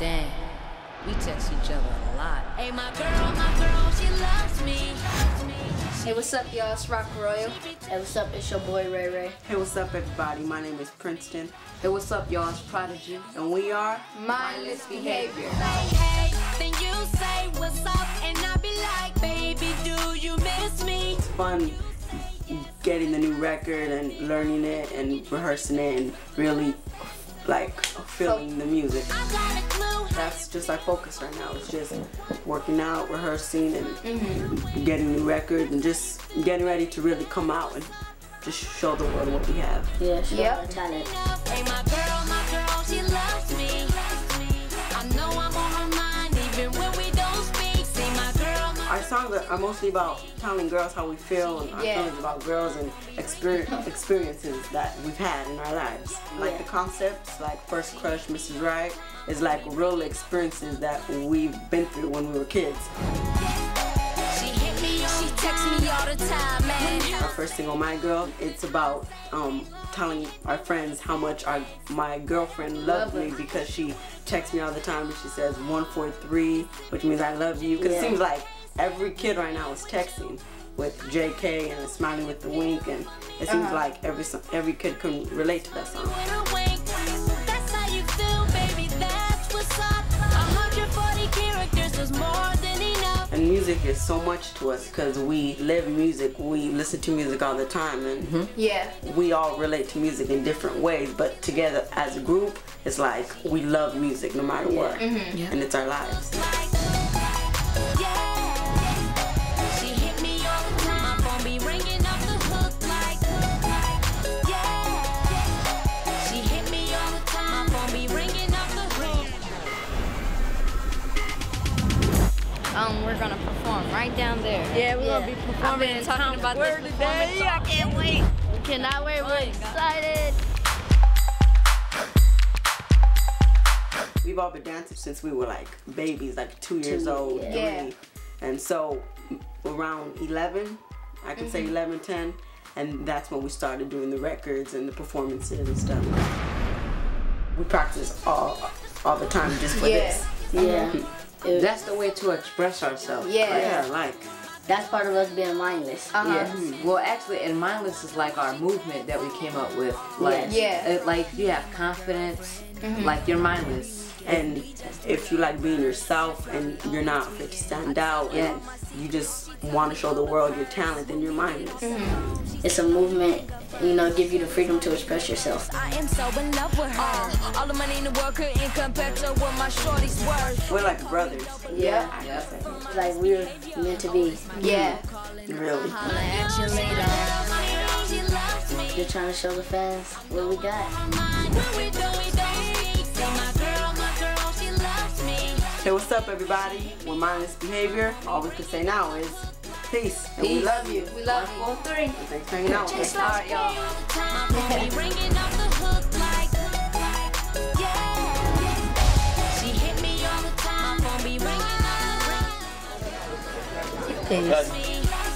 Dang, we text each other a lot. Hey, my girl, my girl, she loves me. Hey, what's up, y'all? It's Roc Royal. Hey, what's up? It's your boy Ray Ray. Hey, what's up, everybody? My name is Princeton. Hey, what's up, y'all? It's Prodigy. And we are Mindless Behavior. Say hey, then you say what's up, and I be like, baby, do you miss me? It's fun getting the new record and learning it and rehearsing it and really like feeling the music. I got a clue. That's just our focus right now. It's just working out, rehearsing, and mm-hmm. getting new records and just getting ready to really come out and just show the world what we have. Yeah, show Yep. our talent. Songs are, are mostly about telling girls how we feel and our Yeah. feelings about girls and exper- experiences that we've had in our lives. Like Yeah. the concepts, like First Crush, Mrs. Right, is like real experiences that we've been through when we were kids. She hit me on, she texts me all the time, man. Our first single, My Girl, it's about um, telling our friends how much our my girlfriend loves me because she texts me all the time and she says 143, which means I love you. Because Yeah. it seems like every kid right now is texting with JK and smiling with the wink, and it seems Uh-huh. like every every kid can relate to that song. With a wink. That's how you feel, baby. That's what's up. 140 characters was more than enough. And music is so much to us because we live music, we listen to music all the time, and Yeah. we all relate to music in different ways, but together as a group, it's like we love music no matter what, Mm-hmm. and it's our lives. Um, we're gonna perform right down there. Yeah, we're gonna be I've been talking about this performance. I can't wait. We cannot wait. We're excited. We've all been dancing since we were like babies, like two years old, yeah. Yeah. three. And so around 11, I can Mm-hmm. say 11, 10, and that's when we started doing the records and the performances and stuff. We practice all all the time just for Yeah. this. Yeah. It- That's the way to express ourselves. Yeah. Yeah, like that's part of us being mindless. Uh-huh. Yeah. Well, actually, and mindless is like our movement that we came up with. Like, Yeah. it- like you have confidence. Like you're mindless. And if you like being yourself and you're not afraid to stand out Yeah. and you just want to show the world your talent, then you're mindless. Mm-hmm. It's a movement, you know, give you the freedom to express yourself. I am so in love with her. All the money in the world couldn't compare to what my shorty's worth. We're like brothers, Yeah. Yeah. It's like we're meant to be. Yeah. really. You later. My girl, she loves me. Just trying to show the fans what we got. What's up, everybody? With mindless behavior, all we can say now is peace. And we love you. We love you. Four, three. Thanks for hanging out with us. All right, y'all. My phone be ringing off the hook like, yeah. She hit me all the time. My phone be ringing off the hook. Peace. Me